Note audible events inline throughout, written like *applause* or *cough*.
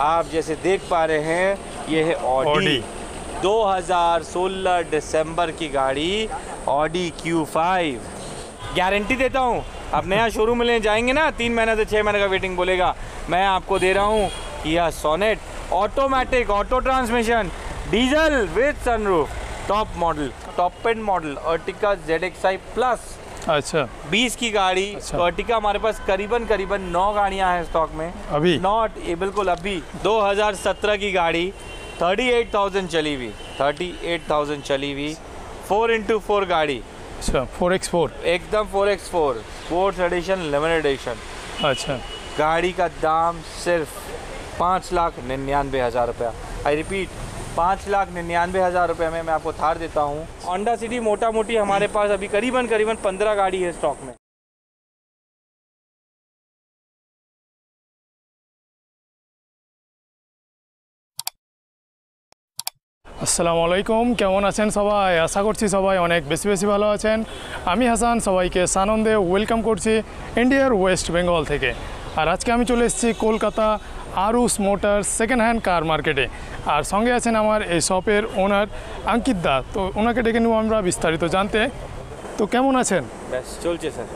आप जैसे देख पा रहे हैं ये है ऑडी ऑडी 2016 दिसंबर की गाड़ी ऑडी Q5 गारंटी देता हूँ आप नया शोरूम में ले जाएँगे ना तीन महीने से छः महीने का वेटिंग बोलेगा। मैं आपको दे रहा हूँ Kia Sonet automatic auto transmission diesel with sunroof top model top end model Ertiga Z X I plus अच्छा। 20 की गाड़ी अच्छा। अर्टिका हमारे पास करीबन करीबन नौ गाड़ियाँ हैं स्टॉक में। अभी? नॉट ये बिल्कुल अभी। 2017 की गाड़ी 38,000 चली हुई। 38,000 चली हुई। फोर इंटू फोर गाड़ी। अच्छा फोर एक्स फोर एकदम four x four sports edition limited edition अच्छा। गाड़ी का दाम सिर्फ़ पाँच लाख निन्यानवे हज़ार रुपया। आई रिपीट पाँच लाख निन्यानवे हज़ार रुपये में मैं आपको थार देता हूँ होंडा सिटी मोटा मोटी हमारे पास अभी करीबन करीबन पंद्रह गाड़ी है स्टॉक में আসসালামু আলাইকুম কেমন আছেন সবাই আশা করছি সবাই অনেক বেশি বেশি ভালো আছেন আমি হাসান সবাইকে সানন্দে ওয়েলকাম করছি ইন্ডিয়ার ওয়েস্ট বেঙ্গল থেকে আর আজকে আমি চলে এসেছি Kolkata Arus motor second hand car মার্কেটে আর সঙ্গে আছেন আমার এই শপের ওনার আঙ্কিত দা। তো ওনাকে ডেকে নেব আমরা বিস্তারিত জানতে। তো কেমন আছেন? ব্যাস চলছে স্যার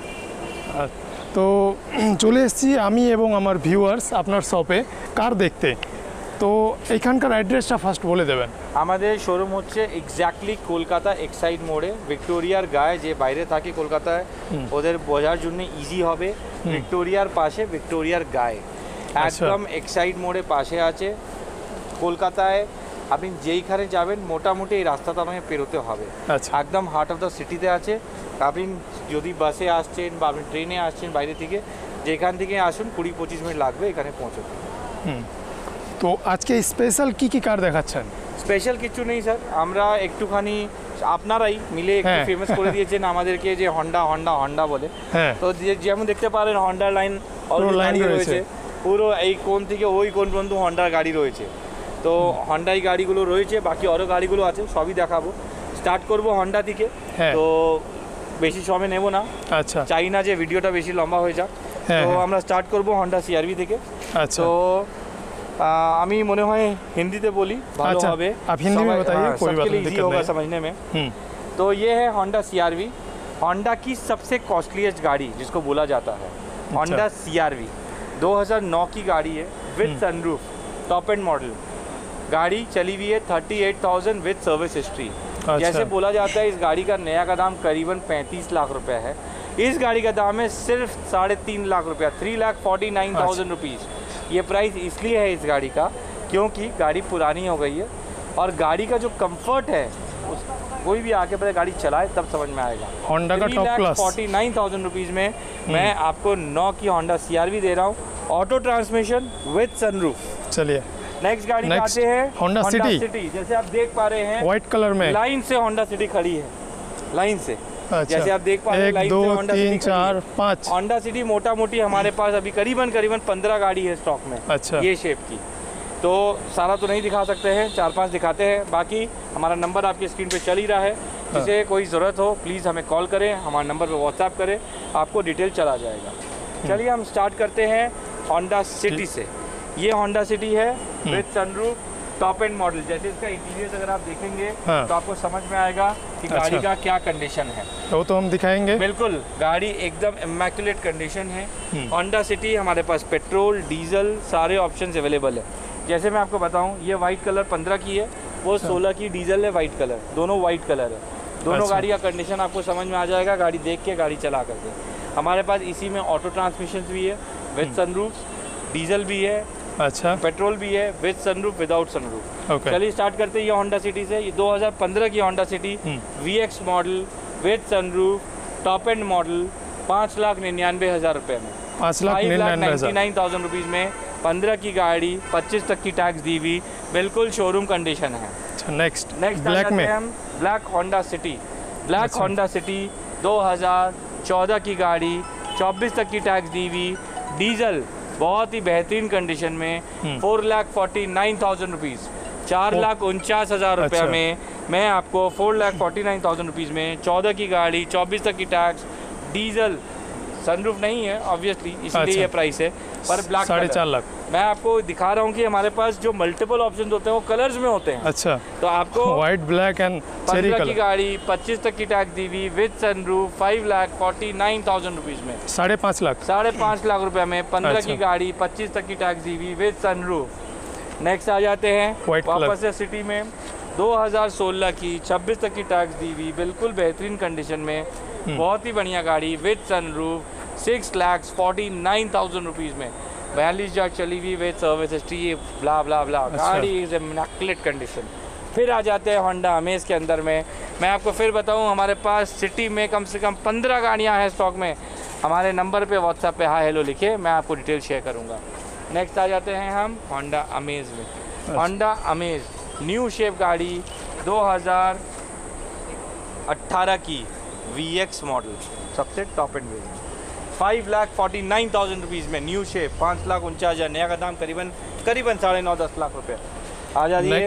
তো *clears throat* চলে এসেছি আমি এবং আমার ভিউয়ার্স আপনার শপে কার দেখতে। তো এইখানকার অ্যাড্রেসটা ফার্স্ট বলে দেবেন। আমাদের শোরুম হচ্ছে এক্স্যাক্টলি কলকাতা এক্সাইড মোড়ে। ভিক্টোরিয়ার গায়ে যে বাইরে থাকে কলকাতায় ওদের বোঝার জন্য ইজি হবে। ভিক্টোরিয়ার পাশে ভিক্টোরিয়ার গায়ে। একদম এক্সাইড মোড়ে পাশে আছে। কলকাতায় আপনি যেইখানে যাবেন মোটামুটি এই রাস্তাটা আমাকে পেরোতে হবে। আচ্ছা। একদম হার্ট অফ দ্য সিটিতে আছে। আপনি যদি বাসে আসছেন বা আপনি ট্রেনে আসছেন বাইরে থেকে যেখান থেকে আসুন কুড়ি পঁচিশ মিনিট লাগবে এখানে পৌঁছতে। তো আজকে স্পেশাল কি কি কার দেখাচ্ছেন? স্পেশাল কিছু নেই স্যার আমরা একটুখানি আপনারাই মিলে একটু হ্যাঁ। ফেমাস করে দিয়েছেন আমাদেরকে যে হন্ডা হন্ডা হন্ডা বলে। হ্যাঁ। তো যেমন দেখতে পারেন হন্ডার লাইন লাইন রয়েছে। রয়েছে পুরো এই কোন থেকে ওই কোন পর্যন্ত হন্ডার গাড়ি রয়েছে তো হন্ডাই গাড়িগুলো রয়েছে বাকি আরও গাড়িগুলো আছে সবই দেখাবো স্টার্ট করব হন্ডা থেকে হ্যাঁ। তো বেশি সময় নেব না আচ্ছা চাই না যে ভিডিওটা বেশি লম্বা হয়ে যাক হ্যাঁ, তো হ্যাঁ। আমরা স্টার্ট করব হন্ডা সিআরভি থেকে আচ্ছা तो आ, আমি মনে হয় হিন্দিতে বলি ভালো अच्छा, হবে आप हिंदी में सबाई- बताइए, हाँ, कोई सबके बात लिए नहीं, easy दिक्कत होगा नहीं। समझने में हम्म, तो ये है होंडा सीआरवी होंडा की सबसे कॉस्टलीस्ट गाड़ी जिसको बोला जाता है अच्छा। होंडा सीआरवी 2009 की गाड़ी है with hmm. Sunroof top end model गाड़ी चली हुई है 38,000 विद सर्विस हिस्ट्री अच्छा। जैसे बोला जाता है इस गाड़ी का नया का दाम करीबन 35 लाख रुपए है। इस गाड़ी का दाम है सिर्फ़ साढ़े तीन लाख रुपया three lakh forty nine. Thousand rupees ये प्राइस इसलिए है इस गाड़ी का क्योंकि गाड़ी पुरानी हो गई है और गाड़ी का जो कंफर्ट है उस कोई भी आके पहले गाड़ी चलाए तब समझ में आएगा। होंडा का top class forty nine thousand rupees में मैं आपको नौ की होंडा सी दे रहा हूँ। ऑटो ट्रांसमिशन विद सनरूफ चलिए। नेक्स्ट गाड़ी Next, आते हैं Honda City। सिटी जैसे आप देख पा रहे हैं व्हाइट कलर में। लाइन से होंडा सिटी खड़ी है। लाइन से। अच्छा। जैसे आप देख पा रहे हैं दो तीन चार पाँच। होंडा सिटी मोटा मोटी हमारे पास अभी करीबन करीबन पंद्रह गाड़ी है स्टॉक में। अच्छा। ये शेप की। तो सारा तो नहीं दिखा सकते हैं चार पाँच दिखाते हैं। बाकी हमारा नंबर आपकी स्क्रीन पे चल ही रहा है। हाँ। जिसे कोई ज़रूरत हो प्लीज़ हमें कॉल करें हमारे नंबर पे व्हाट्सएप करें आपको डिटेल चला जाएगा। हम्म। चलिए हम स्टार्ट करते हैं। होंडा सिटी से। ये होंडा सिटी है हम्म। With sunroof top end model जैसे इसका इंटीरियर अगर आप देखेंगे हाँ। तो आपको समझ में आएगा कि गाड़ी अच्छा। का क्या कंडीशन है। वो तो हम दिखाएँगे। बिल्कुल गाड़ी एकदम इमेकुलेट कंडीशन है। हम्म। होंडा सिटी हमारे पास पेट्रोल डीजल सारे ऑप्शन अवेलेबल है। जैसे मैं आपको बताऊँ ये वाइट कलर 15 की है वो 16 की डीजल है वाइट कलर दोनों वाइट कलर है। दोनों अच्छा। गाड़ी का कंडीशन आपको समझ में आ जाएगा गाड़ी देख के गाड़ी चला करके। हमारे पास इसी में ऑटो ट्रांसमिशन भी है। विद। सनरूफ डीजल भी है अच्छा। पेट्रोल भी है with sunroof without sunroof okay चलिए स्टार्ट करते हैं ये होंडा सिटी से। ये 2015 की Honda City. V X model with sunroof top end model पाँच लाख निन्यानवे हज़ार रुपये में। पाँच lakh ninety nine thousand rupees में पंद्रह की गाड़ी पच्चीस तक की टैक्स दी हुई। बिल्कुल शोरूम कंडीशन है। नेक्स्ट नेक्स्ट ब्लैक में। हम। Black Honda City black. Honda City 2014 की गाड़ी 24 तक की टैक्स दी हुई। डीजल बहुत ही बेहतरीन कंडीशन में। Four lakh forty nine thousand rupees चार लाख उनचास हज़ार रुपया अच्छा। में मैं आपको four lakh forty nine thousand rupees में चौदह की गाड़ी चौबीस तक की टैक्स डीजल सनरूफ नहीं है ऑब्वियसली इसलिए अच्छा। ये प्राइस है पर ब्लैक साढ़े चार लाख। मैं आपको दिखा रहा हूँ कि हमारे पास जो मल्टीपल ऑप्शन होते हैं वो कलर्स में होते हैं। अच्छा। तो आपको वाइट ब्लैक एंड चेरी की गाड़ी पच्चीस तक की टैक्स दी हुई with sunroof five lakh forty nine thousand rupees में। साढ़े पाँच लाख। साढ़े पाँच लाख रुपए में पंद्रह अच्छा। की गाड़ी पच्चीस तक की टैक्स दी हुई विद सनरूफ नेक्स्ट आ जाते हैं. वापस से सिटी में। 2016 की 26 तक की टैक्स दी हुई बिल्कुल बेहतरीन कंडीशन में। हम्म। बहुत ही बढ़िया गाड़ी with sunroof six lakhs forty nine thousand rupees में। बयालीस हज़ार चली हुई with service history blah blah blah. गाड़ी इज़ इमेक्युलेट कंडीशन फिर आ जाते हैं होंडा अमेज के अंदर में। मैं आपको फिर बताऊँ हमारे पास सिटी में कम से कम पंद्रह गाड़ियाँ हैं स्टॉक में। हमारे नंबर पे व्हाट्सएप पे हाय हेलो लिखे मैं आपको डिटेल शेयर करूँगा। नेक्स्ट आ जाते हैं हम होंडा अमेज में। होंडा अमेज न्यू शेप गाड़ी 2018 की वी एक्स मॉडल सबसे top end variant five lakh forty nine thousand rupees में न्यू शेप पाँच लाख उनचास हज़ार नया का दाम करीबन करीबन साढ़े नौ दस लाख रुपए आ जाइए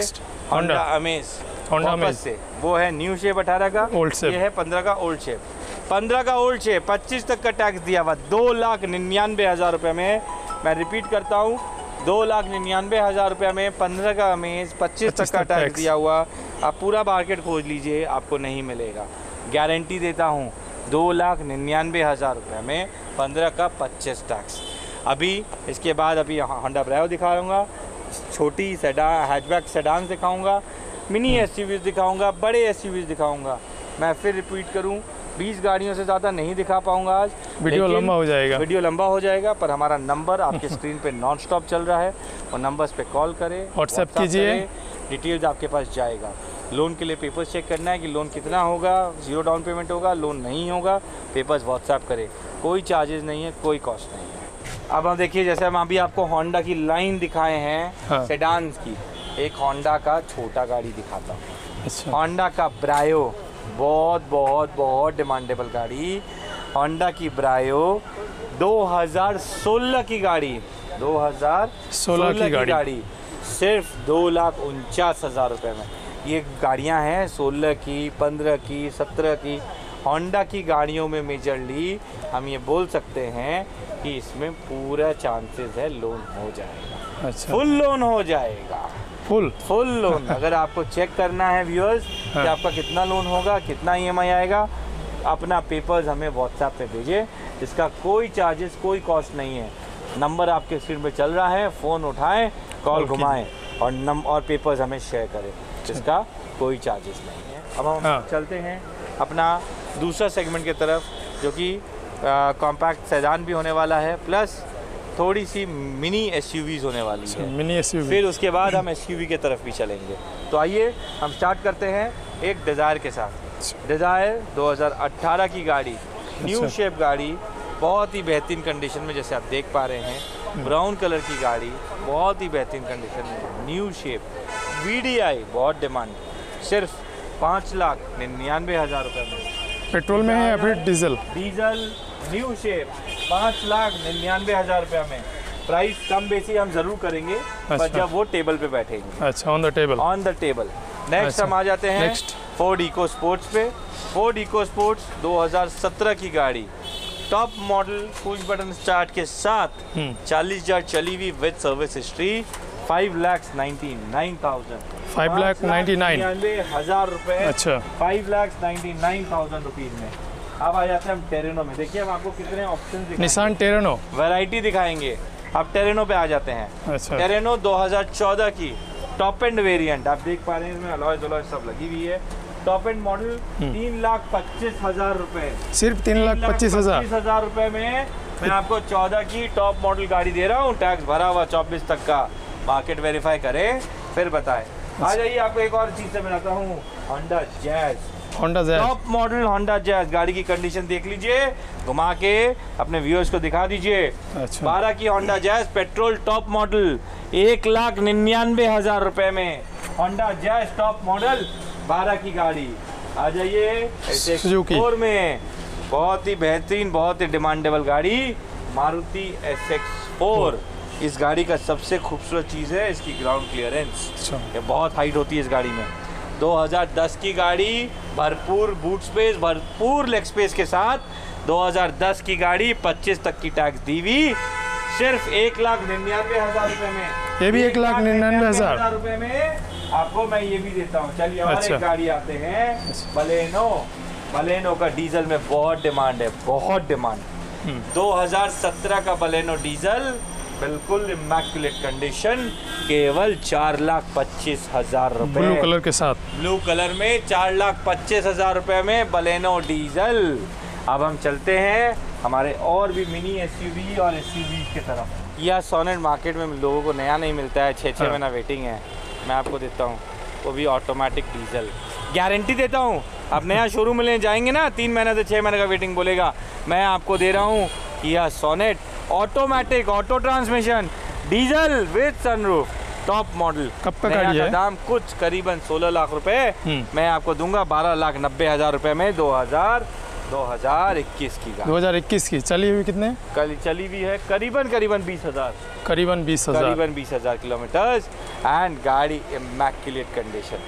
होंडा अमेज वापस से। वो है न्यू शेप अठारह का। Old shape. ये है पंद्रह का ओल्ड शेप पंद्रह का ओल्ड शेप पच्चीस तक का टैक्स दिया हुआ दो लाख निन्यानवे हज़ार रुपये में। मैं रिपीट करता हूँ दो लाख निन्यानवे हज़ार रुपये में पंद्रह का अमेज पच्चीस तक का टैक्स। दिया हुआ। आप पूरा मार्केट खोज लीजिए आपको नहीं मिलेगा। गारंटी देता हूँ दो लाख निन्यानवे हज़ार रुपये में पंद्रह का पच्चीस टैक्स अभी इसके बाद अभी होंडा ब्रायो दिखाऊँगा छोटी सेडा हैचबैक सेडान दिखाऊँगा मिनी एस दिखाऊँगा बड़े एस दिखाऊँगा। मैं फिर रिपीट करूँ 20 गाड़ियों से ज़्यादा नहीं दिखा पाऊँगा आज वीडियो लंबा हो जाएगा। वीडियो लंबा हो जाएगा पर हमारा नंबर आपके स्क्रीन पे नॉन स्टॉप चल रहा है और नंबर्स पे कॉल करें व्हाट्सएप कीजिए। डिटेल्स आपके पास जाएगा। लोन के लिए पेपर्स चेक करना है कि लोन कितना होगा ज़ीरो डाउन पेमेंट होगा लोन नहीं होगा पेपर्स व्हाट्सएप करें। कोई चार्जेस नहीं है कोई कॉस्ट नहीं है। अब हम देखिए जैसे हम अभी आपको होंडा की लाइन दिखाए हैं हाँ। सेडान्स की। एक होंडा का छोटा गाड़ी दिखाता हूँ। अच्छा। होंडा का ब्रायो बहुत बहुत बहुत डिमांडेबल गाड़ी। होंडा की ब्रायो 2016 की गाड़ी। 2016 की गाड़ी।, गाड़ी। सिर्फ़ दो लाख उनचास हज़ार रुपये में। ये गाड़ियाँ हैं 16 की 15 की 17 की। होंडा की गाड़ियों में मेजरली हम ये बोल सकते हैं कि इसमें पूरा चांसेस है लोन हो जाएगा। अच्छा। फुल लोन हो जाएगा। फुल फुल लोन अगर आपको चेक करना है व्यूअर्स कि हाँ। आपका कितना लोन होगा कितना ईएमआई आएगा अपना पेपर्स हमें व्हाट्सएप पे भेजिए। इसका कोई चार्जेस कोई कॉस्ट नहीं है। नंबर आपके स्क्रीन पे चल रहा है फ़ोन उठाएँ कॉल. घुमाएँ और नम और पेपर्स हमें शेयर करें। जिसका कोई चार्जेस नहीं है। अब हम हाँ। चलते हैं अपना दूसरा सेगमेंट की तरफ़ जो कि कॉम्पैक्ट सैदान भी होने वाला है प्लस थोड़ी सी मिनी एस होने वाली है। मिनी एसयूवी फिर उसके बाद हम एस की तरफ़ भी चलेंगे। तो आइए हम स्टार्ट करते हैं एक डिज़ायर के साथ। डिज़ायर 2018 की गाड़ी न्यू अच्छा। शेप गाड़ी बहुत ही बेहतरीन कंडीशन में जैसे आप देख पा रहे हैं ब्राउन कलर की गाड़ी बहुत ही बेहतरीन कंडीशन में न्यू शेप वी बहुत डिमांड सिर्फ़ पाँच लाख निन्यानवे हज़ार रुपये में। पेट्रोल में है या फिर डीजल? डीजल न्यू शेप पाँच लाख निन्यानवे हज़ार रुपये में। प्राइस कम बेसी हम ज़रूर करेंगे अच्छा। पर। जब वो टेबल पे बैठेंगे। अच्छा on the table on the table next हम आ जाते हैं नेक्स्ट फोर्ड इको स्पोर्ट्स पे। फोर्ड इको स्पोर्ट्स 2017 की गाड़ी। Top model push button start के साथ हम्म। चालीस हज़ार चली हुई with service history five lakhs ninety nine thousand Five lakh ninety nine. हज़ार रुपए अच्छा। Five lakhs ninety nine thousand rupees में। अब आ जाते हैं हम टेरेनो में। देखिए हम आपको कितने ऑप्शन निशान टेरेनो वैरायटी दिखाएँगे। आप टेरेनो पे आ जाते हैं। अच्छा। टेरेनो 2014 की टॉप एंड वेरिएंट आप देख पा रहे हैं इसमें अलॉय दलॉय सब लगी हुई है। टॉप एंड मॉडल तीन लाख पच्चीस हज़ार रुपए। सिर्फ़ तीन लाख पच्चीस हज़ार। पच्चीस हज़ार रुपए में मैं आपको चौदह की टॉप मॉडल गाड़ी दे रहा हूँ। टैक्स भरा हुआ चौबीस तक का। मार्केट वेरीफाई करें फिर बताएँ। आ जाइए आपको एक और चीज़ से बनाता हूँ। Honda Jazz Honda Jazz top model Honda Jazz गाड़ी की कंडीशन देख लीजिए घुमा के अपने व्यूअर्स को दिखा दीजिए। अच्छा। बारह की Honda Jazz petrol top model एक लाख निन्यानवे हज़ार रुपए में होंडा जैज टॉप मॉडल बारह की गाड़ी। आ जाइए में बहुत ही बेहतरीन बहुत ही डिमांडेबल गाड़ी मारुति एस एक्स फोर इस गाड़ी का सबसे खूबसूरत चीज़ है इसकी ग्राउंड क्लियरेंस अच्छा। ये बहुत हाइट होती है इस गाड़ी में। 2010 की गाड़ी भरपूर बूट स्पेस भरपूर लेग स्पेस के साथ 2010 की गाड़ी 25 तक की टैक्स दी हुई। सिर्फ़ एक लाख निन्यानवे हज़ार रुपए में। ये भी एक लाख निन्यानवे हज़ार? रुपए में आपको मैं ये भी देता हूँ। चलिए और अच्छा। गाड़ी आते हैं। बलेनो। बलेनो का डीजल में बहुत डिमांड है बहुत डिमांड। हम्म। 2017 का बलेनो डीजल बिल्कुल इमेक्युलेट कंडीशन केवल चार लाख पच्चीस हज़ार रुपए। ब्लू कलर के साथ। ब्लू कलर में चार लाख पच्चीस हज़ार रुपए में बलेनो डीजल अब हम चलते हैं हमारे और भी मिनी एसयूवी और एसयूवी की तरफ़। यह सोनेट मार्केट में लोगों को नया नहीं मिलता है छः छः हाँ। महीना वेटिंग है। मैं आपको देता हूँ वो भी ऑटोमेटिक डीजल गारंटी देता हूँ आप नया शोरूम में ले जाएँगे ना तीन महीने से छः महीने का वेटिंग बोलेगा। मैं आपको दे रहा हूँ यह Sonet automatic auto transmission diesel with sunroof top model कब का नया गाड़ी है? दाम कुछ करीबन 16 लाख रुपए। हम्म। मैं आपको दूँगा बारह लाख नब्बे हज़ार रुपए में 2000 2021 की गाड़ी। 2021 की। चली हुई कितने? कल चली हुई है करीबन करीबन बीस हज़ार। करीबन बीस हज़ार। करीबन बीस हज़ार किलोमीटर एंड गाड़ी इमेक्युलेट कंडीशन।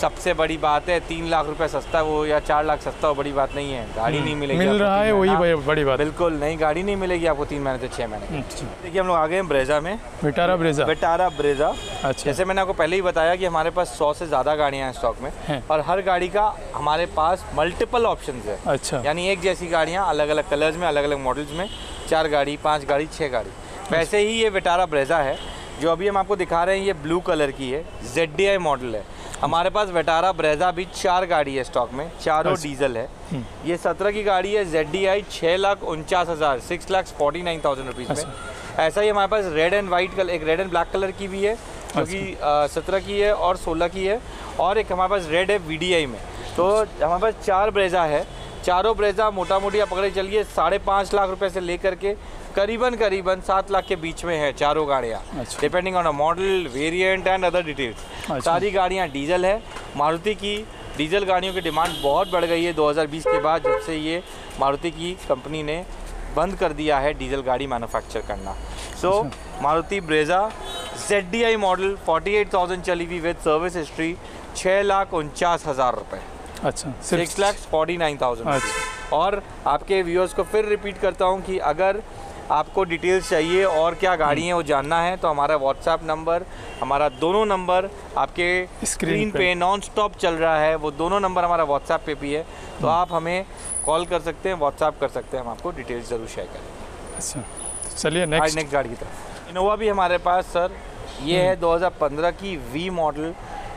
सबसे बड़ी बात है तीन लाख रुपए सस्ता वो या चार लाख सस्ता हो बड़ी बात नहीं है। गाड़ी नहीं मिलेगी मिल रहा है वही बड़ी- बात। बिल्कुल नई गाड़ी नहीं मिलेगी आपको तीन महीने से छह महीने अच्छा देखिए हम लोग आ गए ब्रेजा में। Vitara Brezza. Vitara Brezza. अच्छा। जैसे मैंने आपको पहले ही बताया कि हमारे पास सौ से ज़्यादा गाड़ियाँ हैं स्टॉक में और हर गाड़ी का हमारे पास मल्टीपल ऑप्शन है। अच्छा। यानी एक जैसी गाड़ियाँ अलग अलग कलर्स में अलग अलग मॉडल्स में चार गाड़ी पाँच गाड़ी छः गाड़ी। वैसे ही ये विटारा ब्रेजा है जो अभी हम आपको दिखा रहे हैं ये ब्लू कलर की है ZDI मॉडल है। हमारे पास वेटारा ब्रेजा भी चार गाड़ी है स्टॉक में चारों अच्छा। डीजल है। ये सत्रह की गाड़ी है जेड डी आई छः लाख उनचास हज़ार six lakh forty nine thousand rupees में। ऐसा ही हमारे पास रेड एंड वाइट कलर एक रेड एंड ब्लैक कलर की भी है जो कि सत्रह की है और सोलह की है और एक हमारे पास रेड है VDI में। तो हमारे पास चार ब्रेजा है चारों ब्रेजा मोटा मोटी आप पकड़े चलिए साढ़े पाँच लाख रुपए से लेकर के करीबन करीबन सात लाख के बीच में है चारों गाड़ियाँ। अच्छा। Depending on a model variant and other details अच्छा। सारी गाड़ियाँ डीजल है। मारुति की डीजल गाड़ियों की डिमांड बहुत बढ़ गई है। 2020 के बाद जब से ये मारुति की कंपनी ने बंद कर दिया है डीजल गाड़ी मैन्युफैक्चर करना। So Maruti Brezza Z D I model 48,000 चली हुई विद सर्विस हिस्ट्री छः लाख उनचास हज़ार रुपये अच्छा six lakh forty nine thousand अच्छा। और आपके व्यूअर्स को फिर रिपीट करता हूँ कि अगर आपको डिटेल्स चाहिए और क्या गाड़ी है वो जानना है तो हमारा व्हाट्सएप नंबर हमारा दोनों नंबर आपके स्क्रीन पे। नॉन स्टॉप चल रहा है वो दोनों नंबर हमारा व्हाट्सएप पे भी है तो आप हमें कॉल कर सकते हैं व्हाट्सएप कर सकते हैं हम आपको डिटेल्स ज़रूर शेयर करेंगे। अच्छा तो चलिए नेक्स्ट नेक्स्ट गाड़ी की तरफ़। इनोवा भी हमारे पास सर ये है 2015 की वी मॉडल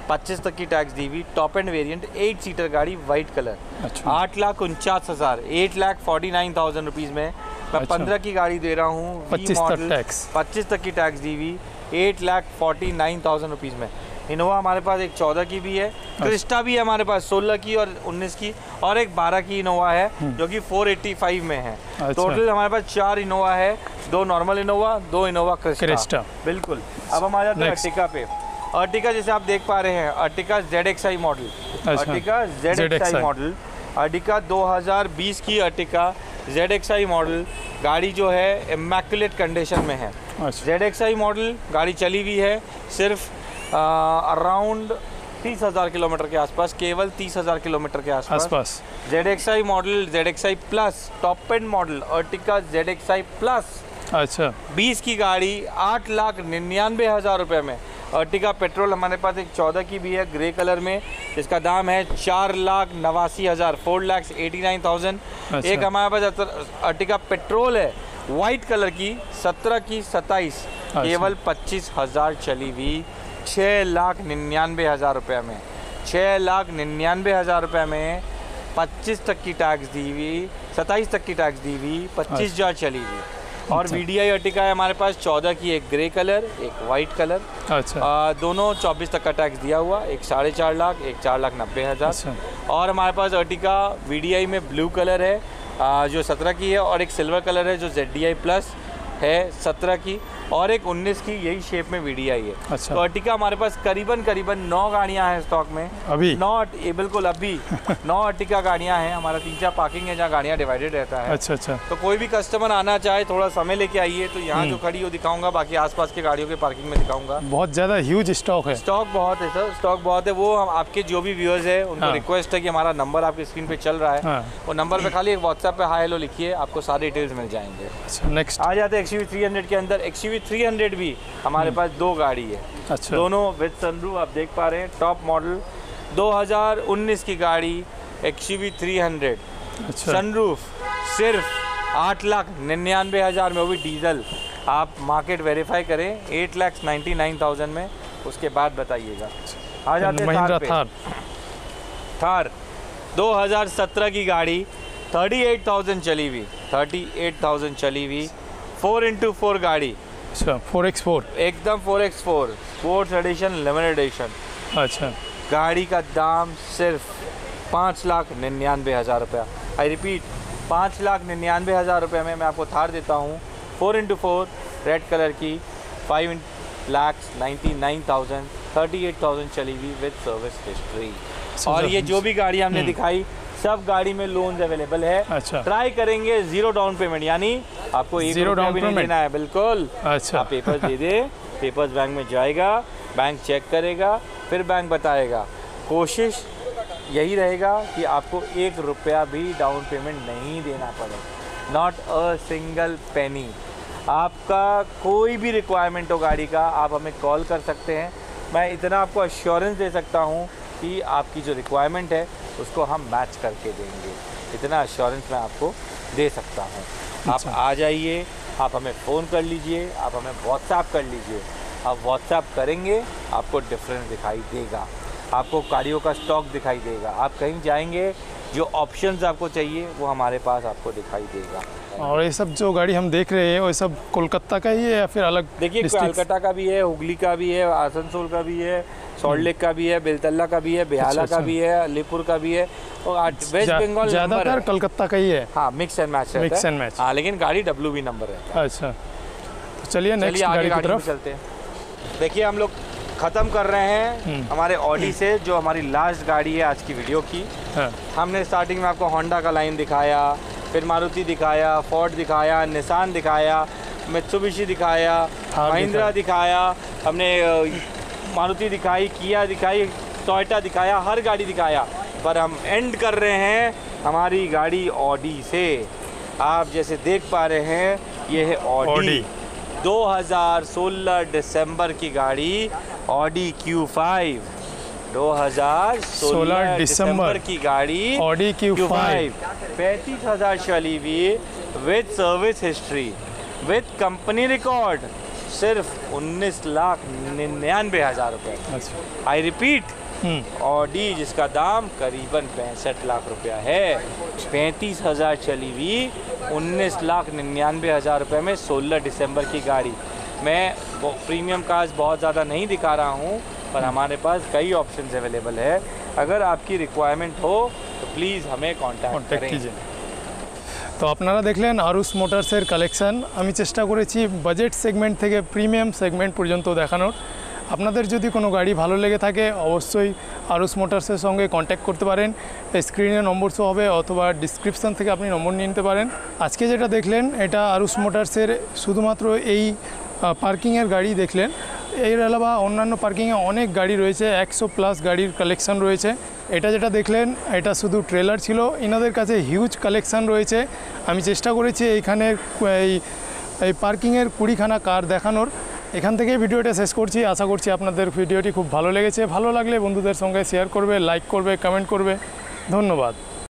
25 तक की टैक्स दी हुई top end variant eight seater गाड़ी वाइट कलर अच्छा। आठ लाख उनचास हज़ार eight lakh forty nine thousand rupees में मैं अच्छा। पंद्रह की गाड़ी दे रहा हूँ 25 तक टैक्स। पच्चीस तक की टैक्स दी हुई eight lakh forty nine thousand rupees में इनोवा हमारे पास एक चौदह की भी है अच्छा। क्रिस्टा भी है हमारे पास सोलह की और उन्नीस की और एक बारह की इनोवा है जो कि फोर एट्टी फाइव में है अच्छा। टोटल हमारे पास चार इनोवा है दो नॉर्मल इनोवा दो इनोवा क्रिस्टा। बिल्कुल अब हम आ जाते हैं अर्टिका पे अर्टिका जैसे आप देख पा रहे हैं Ertiga Z X I model अच्छा। Ertiga Z X I model Ertiga 2020 की Ertiga Z X I model गाड़ी जो है इमेकुलेट कंडीशन में है। जेड एक्स आई मॉडल गाड़ी चली हुई है सिर्फ़ अराउंड तीस हज़ार किलोमीटर के आसपास केवल तीस हज़ार किलोमीटर के आसपास। Z X I model Z X I plus top end model Ertiga Z X I plus अच्छा। 20 की गाड़ी आठ लाख निन्यानवे हज़ार रुपये में। अर्टिका पेट्रोल हमारे पास एक चौदह की भी है ग्रे कलर में। इसका दाम है चार लाख नवासी हज़ार four lakhs eighty nine thousand. अच्छा। एक हमारे पास अर्टिका पेट्रोल है वाइट कलर की सत्रह की सत्ताईस। अच्छा। केवल पच्चीस हज़ार चली हुई छः लाख निन्यानवे हज़ार रुपये में। छः लाख निन्यानवे हज़ार रुपये में पच्चीस तक की टैक्स दी हुई सत्ताईस तक की टैक्स दी हुई पच्चीस हज़ार चली हुई। और अच्छा। वी डी आई अर्टिका है हमारे पास चौदह की एक ग्रे कलर एक वाइट कलर अच्छा आ, दोनों चौबीस तक का टैक्स दिया हुआ एक साढ़े चार लाख एक चार लाख नब्बे अच्छा। हज़ार और हमारे पास अर्टिका वी डी आई में ब्लू कलर है आ, जो सत्रह की है और एक सिल्वर कलर है जो जेड डी आई प्लस है सत्रह की और एक 19 की यही शेप में वी है। अच्छा। तो अर्टिका हमारे पास करीबन करीबन नौ गाड़ियाँ हैं स्टॉक में। अभी? नौ बिल्कुल अभी। *laughs* नौ अर्टिका गाड़ियाँ हैं हमारा तीन चार पार्किंग है जहाँ गाड़ियाँ डिवाइडेड रहता है। अच्छा अच्छा। तो कोई भी कस्टमर आना चाहे थोड़ा समय लेके आइए तो यहाँ जो खड़ी हो दिखाऊँगा बाकी आसपास के गाड़ियों के पार्किंग में दिखाऊँगा। बहुत ज़्यादा ह्यूज स्टॉक है। स्टॉक बहुत है सर स्टॉक बहुत है। वो हम आपके जो भी व्यूअर्स है उनको हाँ। रिक्वेस्ट है कि हमारा नंबर आपके स्क्रीन पे चल रहा है। हाँ। वो नंबर पे खाली एक व्हाट्सएप पे हाई हेलो लिखिए आपको सारे डिटेल्स मिल जाएँगे। अच्छा नेक्स्ट आ जाते हैं एक्सयूवी 300 के अंदर। एक्सयूवी 300 भी हमारे पास दो गाड़ी है। अच्छा। दोनों विद सनरूफ आप देख पा रहे हैं टॉप मॉडल 2019 की गाड़ी एक्सयूवी 300 अच्छा। सनरूफ सिर्फ़ आठ लाख निन्यानवे हज़ार में वो भी डीजल। आप मार्केट वेरीफाई करें eight lakh ninety nine thousand में उसके बाद बताइएगा। आ जाते हैं महिंद्रा थार पे। थार। थार 2017 की गाड़ी 38,000 चली हुई 38,000 चली हुई फोर इंटू फोर गाड़ी। अच्छा फोर एक्स फोर एकदम four X four sports edition limited edition अच्छा। गाड़ी का दाम सिर्फ़ पाँच लाख निन्यानवे हज़ार रुपया। आई रिपीट पाँच लाख निन्यानवे हज़ार रुपये में मैं आपको थार देता हूँ। Four into four red colour की five lakhs ninety nine thousand thirty eight thousand चली हुई विद सर्विस हिस्ट्री और ये जो भी गाड़ी हमने दिखाई सब गाड़ी में लोन्स अवेलेबल है। अच्छा। ट्राई करेंगे ज़ीरो डाउन पेमेंट यानी आपको एक भी नहीं payment? देना है बिल्कुल। अच्छा। आप पेपर्स दे दे पेपर्स बैंक में जाएगा बैंक चेक करेगा फिर बैंक बताएगा। कोशिश यही रहेगा कि आपको एक रुपया भी डाउन पेमेंट नहीं देना पड़े। नॉट अ सिंगल पेनी आपका कोई भी रिक्वायरमेंट हो गाड़ी का आप हमें कॉल कर सकते हैं। मैं इतना आपको अश्योरेंस दे सकता हूँ कि आपकी जो रिक्वायरमेंट है उसको हम मैच करके देंगे। इतना अश्योरेंस मैं आपको दे सकता हूँ। आप आ जाइए आप हमें फ़ोन कर लीजिए आप हमें व्हाट्सएप कर लीजिए। आप व्हाट्सएप करेंगे आपको डिफरेंस दिखाई देगा। आपको गाड़ियों का स्टॉक दिखाई देगा। आप कहीं जाएँगे जो ऑप्शंस आपको चाहिए वो हमारे पास आपको दिखाई देगा। और ये सब जो गाड़ी हम देख रहे हैं वो सब कोलकाता का ही है या फिर अलग देखिए? कलकत्ता का भी है हुगली का भी है आसनसोल का भी है सॉल्ट लेक का भी है बेलतल्ला का भी है बेहाला अच्छा, का अच्छा। भी है अलीपुर का भी है और वेस्ट बंगाल ज़्यादातर कलकत्ता का ही है। हाँ mix and match Mix and match। हाँ लेकिन गाड़ी डब्ल्यू बी नंबर है। अच्छा। तो चलिए नेक्स्ट चलिए आगे गाड़ी की में तरफ़। चलते हैं। देखिए हम लोग ख़त्म कर रहे हैं हम्म। हमारे ऑडी से जो हमारी लास्ट गाड़ी है आज की वीडियो की। हाँ। हमने स्टार्टिंग में आपको होंडा का लाइन दिखाया फिर मारुति दिखाया फोर्ड दिखाया निशान दिखाया मित्सुबिशी दिखाया महिंद्रा दिखाया हमने मारुति दिखाई किया दिखाई टोयोटा दिखाया हर गाड़ी दिखाया। पर हम एंड कर रहे हैं हमारी गाड़ी ऑडी से। आप जैसे देख पा रहे हैं ये है ऑडी ऑडी। 2016 दिसंबर की गाड़ी ऑडी Q5 2016 16 दिसंबर। की गाड़ी ऑडी क्यू Q5 फाइव पैंतीस हज़ार चली हुई with service history with company record सिर्फ़ उन्नीस लाख निन्यानवे हज़ार रुपये आई रिपीट ऑडी जिसका दाम करीबन पैंसठ लाख रुपया है पैंतीस हज़ार चली हुई उन्नीस लाख निन्यानवे हज़ार रुपये में सोलह दिसंबर की गाड़ी। मैं प्रीमियम कार्स बहुत ज़्यादा नहीं दिखा रहा हूँ पर हम्म। हमारे पास कई ऑप्शन अवेलेबल है। अगर आपकी रिक्वायरमेंट हो तो प्लीज़ हमें कॉन्टैक्ट करें। তো আপনারা দেখলেন আরুস মোটরসের কালেকশন। আমি চেষ্টা করেছি বাজেট সেগমেন্ট থেকে প্রিমিয়াম সেগমেন্ট পর্যন্ত দেখানোর। আপনাদের যদি কোনো গাড়ি ভালো লেগে থাকে, অবশ্যই আরুস মোটরসের সঙ্গে কন্ট্যাক্ট করতে পারেন। স্ক্রিনে নম্বর শো হবে অথবা ডিসক্রিপশান থেকে আপনি নম্বর নিয়ে নিতে পারেন। আজকে যেটা দেখলেন, এটা আরুস মোটরসের শুধুমাত্র এই পার্কিংয়ের গাড়ি দেখলেন। এর আলাবা অন্যান্য পার্কিংয়ে অনেক গাড়ি রয়েছে, একশো প্লাস গাড়ির কালেকশন রয়েছে। এটা যেটা দেখলেন, এটা শুধু ট্রেলার ছিল এনাদের কাছে হিউজ কালেকশন রয়েছে। আমি চেষ্টা করেছি এইখানে এই এই পার্কিংয়ের কুড়িখানা কার দেখানোর। এখান থেকেই ভিডিওটা শেষ করছি। আশা করছি আপনাদের ভিডিওটি খুব ভালো লেগেছে। ভালো লাগলে বন্ধুদের সঙ্গে শেয়ার করবে লাইক করবে কমেন্ট করবে। ধন্যবাদ।